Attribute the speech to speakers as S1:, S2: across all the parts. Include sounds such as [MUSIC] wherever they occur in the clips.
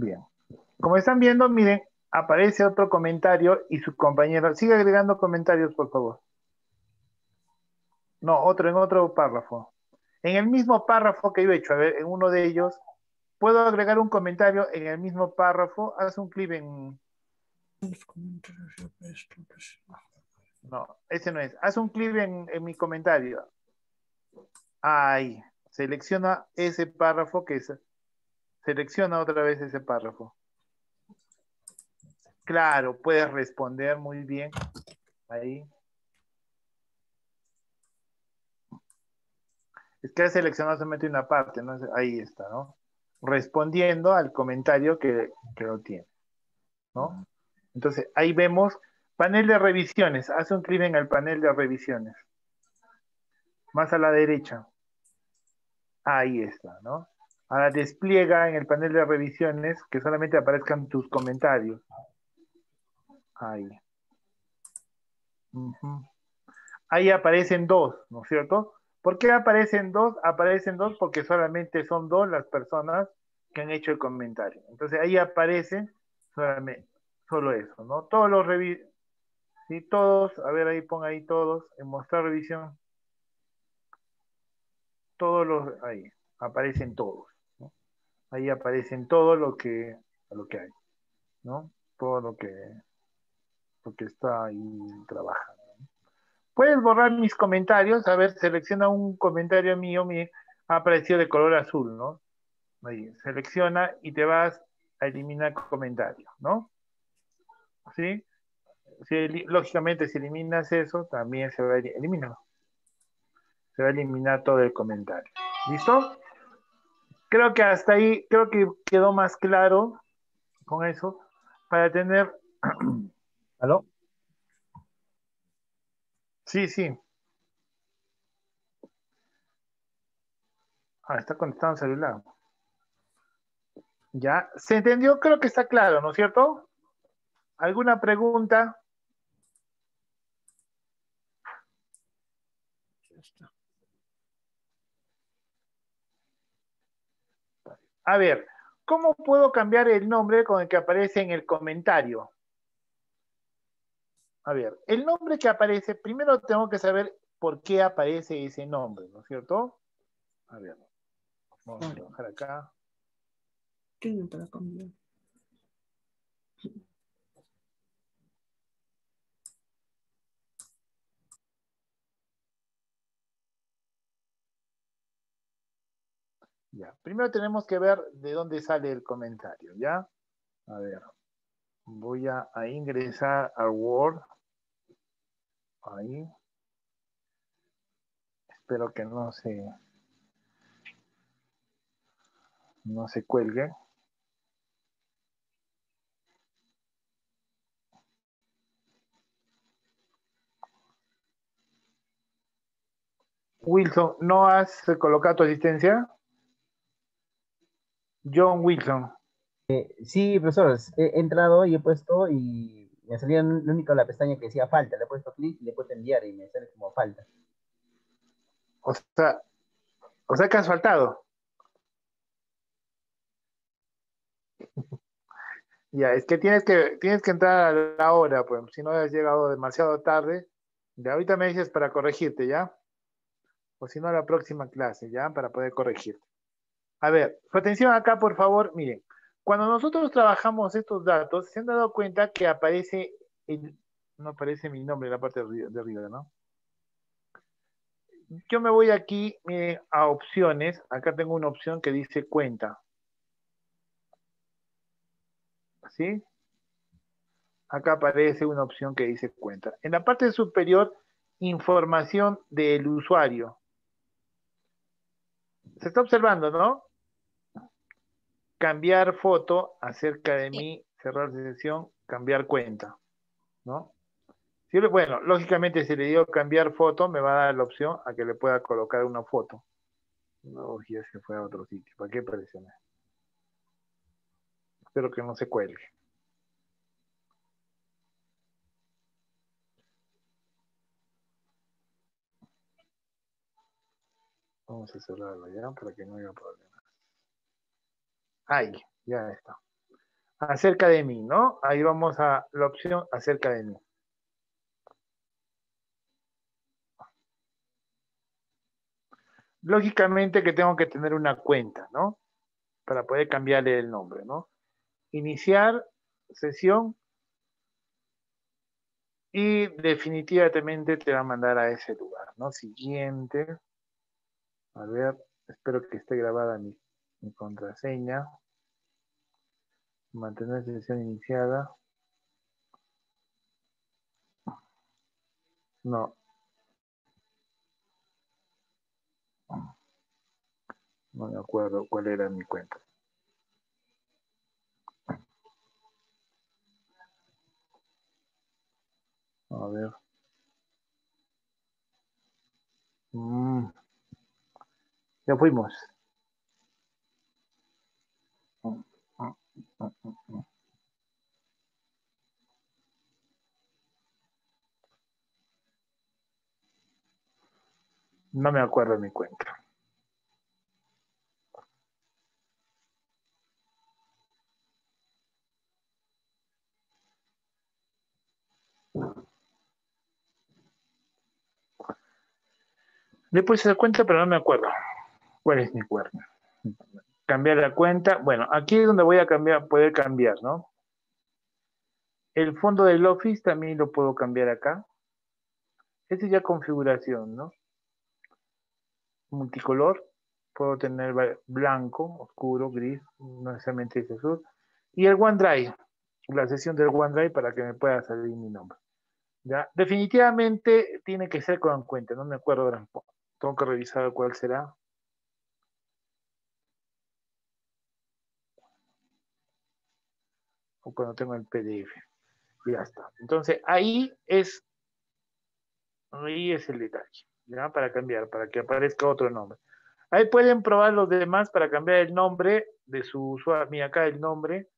S1: Bien. Como están viendo, miren, aparece otro comentario y su compañero. Sigue agregando comentarios, por favor. No, otro en otro párrafo. En el mismo párrafo que yo he hecho, a ver, en uno de ellos, puedo agregar un comentario en el mismo párrafo. Haz un clic en. No, ese no es. Haz un clic en, en mi comentario. Ahí. Selecciona ese párrafo que es. Selecciona otra vez ese párrafo. Claro, puedes responder muy bien. Ahí. Es que has seleccionado solamente una parte, ¿no? Ahí está, ¿no? Respondiendo al comentario que, que lo tiene, ¿no? Entonces, ahí vemos panel de revisiones. Haz un clic en el panel de revisiones. Más a la derecha. Ahí está, ¿no? Ahora despliega en el panel de revisiones que solamente aparezcan tus comentarios. Ahí. Ahí aparecen dos, ¿no es cierto? ¿Por qué aparecen dos? Aparecen dos porque solamente son dos las personas que han hecho el comentario. Entonces ahí aparece solamente, solo eso, ¿no? Todos los revi ¿sí? Todos, a ver ahí pon ahí todos, en mostrar revisión. Todos los, ahí, aparecen todos. Ahí aparecen todo lo que, lo que hay, ¿no? Todo lo que, lo que está ahí trabajando. Puedes borrar mis comentarios. A ver, selecciona un comentario mío, me ha aparecido de color azul, ¿no? Ahí, selecciona y te vas a eliminar comentarios, ¿no? ¿Sí? lógicamente, si eliminas eso, también se va a eliminar. Se va a eliminar todo el comentario. ¿Listo? Creo que hasta ahí, creo que quedó más claro con eso para tener... [CLEARS THROAT]
S2: ¿Aló?
S1: Sí, sí. Ah, está conectado el celular. Ya, ¿se entendió? Creo que está claro, ¿no es cierto? ¿Alguna pregunta? A ver, ¿cómo puedo cambiar el nombre con el que aparece en el comentario? A ver, el nombre que aparece, primero tengo que saber por qué aparece ese nombre, ¿no es cierto? A ver, vamos a trabajar acá.
S3: ¿Qué para cambiar?
S1: Ya, primero tenemos que ver de dónde sale el comentario, ¿ya? A ver, voy a, a ingresar al Word. Ahí. Espero que no se no se cuelgue. Wilson, ¿no has colocado tu asistencia? John Wilson.
S2: Eh, sí, profesor, he entrado y he puesto y me salía la única la pestaña que decía falta. Le he puesto clic y le he puesto enviar y me sale como falta.
S1: O sea, o sea que has faltado. [LAUGHS] ya, es que tienes que tienes que entrar a la hora, pues, si no has llegado demasiado tarde. De ahorita me dices para corregirte, ¿ya? O si no, a la próxima clase, ¿ya? Para poder corregirte. A ver, atención acá, por favor. Miren, cuando nosotros trabajamos estos datos, se han dado cuenta que aparece, no aparece mi nombre en la parte de arriba, ¿no? Yo me voy aquí miren, a opciones. Acá tengo una opción que dice cuenta. ¿Sí? Acá aparece una opción que dice cuenta. En la parte superior, información del usuario. Se está observando, ¿no? Cambiar foto acerca de mí, cerrar sesión, cambiar cuenta, ¿no? bueno, lógicamente si le digo cambiar foto, me va a dar la opción a que le pueda colocar una foto. No, ya se fue a otro sitio. ¿Para qué presionar? Espero que no se cuelgue. Vamos a cerrarlo ya para que no haya problema. Ahí, ya está. Acerca de mí, ¿no? Ahí vamos a la opción acerca de mí. Lógicamente que tengo que tener una cuenta, ¿no? Para poder cambiarle el nombre, ¿no? Iniciar sesión y definitivamente te va a mandar a ese lugar, ¿no? Siguiente. A ver, espero que esté grabada mi, mi contraseña. Mantener sesión iniciada. No. No me acuerdo cuál era mi cuenta. A ver. Mm. Ya fuimos. No me acuerdo mi cuenta. Le puse la cuenta, pero no me acuerdo cuál es mi cuerno. Cambiar la cuenta. Bueno, aquí es donde voy a cambiar, poder cambiar, ¿no? El fondo del Office también lo puedo cambiar acá. Esta es ya configuración, ¿no? Multicolor. Puedo tener blanco, oscuro, gris, no necesariamente es azul. Y el OneDrive, la sesión del OneDrive para que me pueda salir mi nombre. ¿Ya? Definitivamente tiene que ser con cuenta, no me acuerdo gran poco. Tengo que revisar cuál será. Cuando tengo el PDF. Ya está. Entonces, ahí es, ahí es el detalle, ¿ya? Para cambiar, para que aparezca otro nombre. Ahí pueden probar los demás para cambiar el nombre de su usuario. Mira, acá el nombre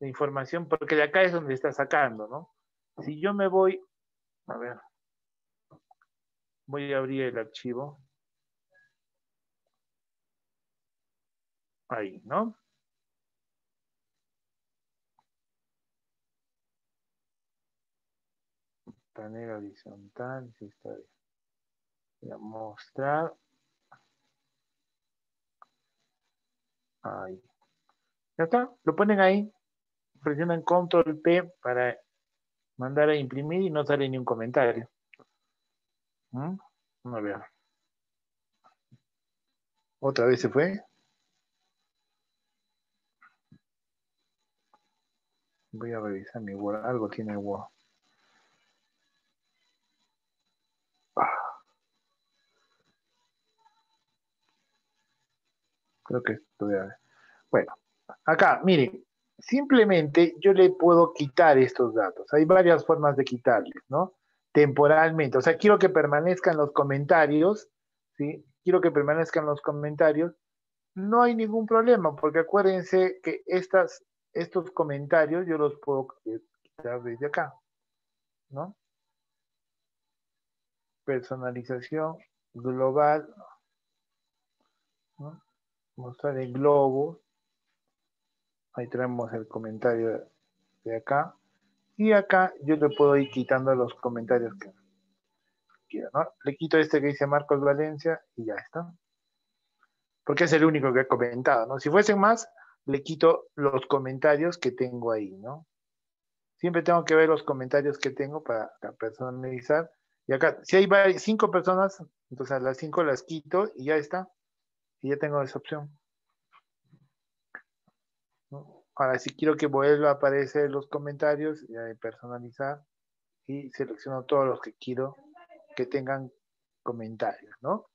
S1: de información, porque de acá es donde está sacando, ¿no? Si yo me voy, a ver, voy a abrir el archivo. Ahí, ¿no? Panel horizontal, sí está bien. Voy a mostrar. Ahí. Ya está, lo ponen ahí. Presionan control P para mandar a imprimir y no sale ni un comentario. ¿Mm? A ver. ¿Otra vez se fue? Voy a revisar mi Word. Algo tiene Word. Creo que esto voy a ver. Bueno, acá, miren, simplemente yo le puedo quitar estos datos. Hay varias formas de quitarles, ¿no? Temporalmente. O sea, quiero que permanezcan los comentarios, ¿sí? Quiero que permanezcan los comentarios. No hay ningún problema, porque acuérdense que estas estos comentarios yo los puedo quitar desde acá, ¿no? Personalización global. Mostrar el globo. Ahí tenemos el comentario de acá. Y acá yo le puedo ir quitando los comentarios que quiero, ¿no? Le quito este que dice Marcos Valencia y ya está. Porque es el único que he comentado, ¿no? Si fuesen más, le quito los comentarios que tengo ahí, ¿no? Siempre tengo que ver los comentarios que tengo para, personalizar. Y acá, si hay cinco personas, entonces las cinco las quito y ya está. Y ya tengo esa opción. Ahora, si quiero que vuelva a aparecer los comentarios, ya de personalizar y selecciono todos los que quiero que tengan comentarios, ¿no?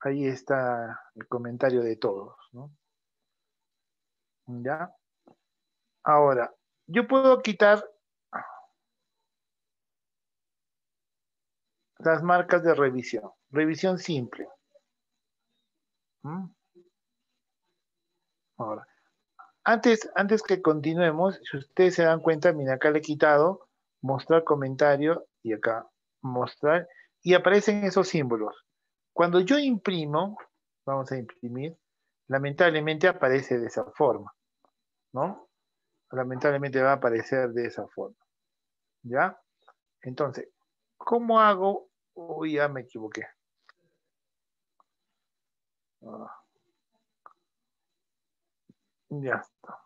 S1: Ahí está el comentario de todos, ¿no? ¿Ya? Ahora, yo puedo quitar las marcas de revisión. Revisión simple. ¿Mm? Ahora, antes, antes que continuemos, si ustedes se dan cuenta, mira, acá le he quitado mostrar comentario y acá mostrar y aparecen esos símbolos. Cuando yo imprimo, vamos a imprimir, lamentablemente aparece de esa forma. ¿no? lamentablemente va a aparecer de esa forma. ¿Ya? Entonces, ¿cómo hago? Uy, ya me equivoqué. Ah. Ya está.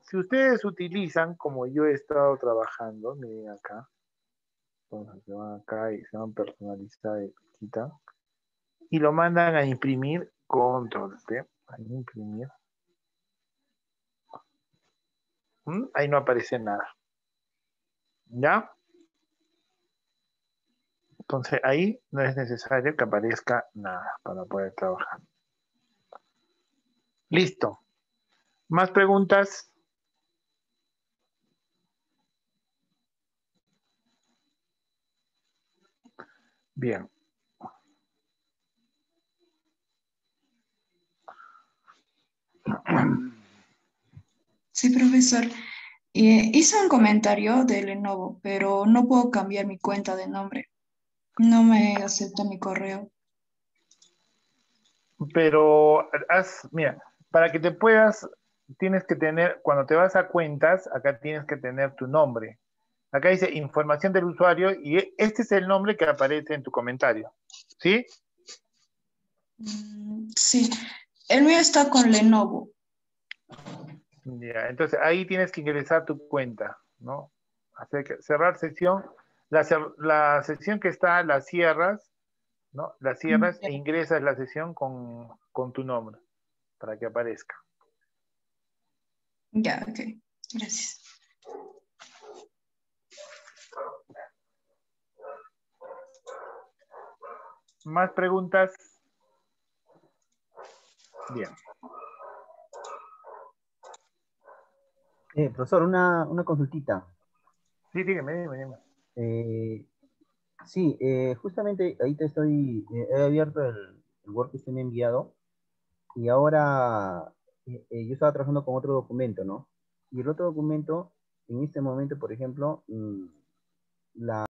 S1: Si ustedes utilizan, como yo he estado trabajando, miren acá, entonces se van acá y se van a personalizar y quitan, y lo mandan a imprimir, control T, a imprimir. ¿Mm? Ahí no aparece nada. ¿Ya? Entonces ahí no es necesario que aparezca nada para poder trabajar. Listo. ¿Más preguntas? Bien.
S4: Sí, profesor. Eh, hice un comentario de Lenovo, pero no puedo cambiar mi cuenta de nombre. No me acepta mi correo.
S1: Pero, haz, mira, para que te puedas, tienes que tener, cuando te vas a cuentas, acá tienes que tener tu nombre. Acá dice información del usuario y este es el nombre que aparece en tu comentario. ¿Sí?
S4: Mm, Sí, el mío está con Lenovo.
S1: Ya, entonces ahí tienes que ingresar tu cuenta, ¿no? Hacer que- cerrar sesión. La, la sesión que está, la cierras, ¿no? La cierras
S4: ya.
S1: e ingresas la sesión con, con tu nombre para que aparezca.
S4: Ya, ok. Gracias.
S1: ¿Más preguntas? Bien.
S2: Eh, profesor, una, una consultita.
S1: Sí, dígame, dígame, dígame.
S2: Eh, sí, eh, justamente ahí te estoy, eh, he abierto el, el Word que usted me ha enviado y ahora yo estaba trabajando con otro documento, ¿no? Y el otro documento, en este momento, por ejemplo, mm, la,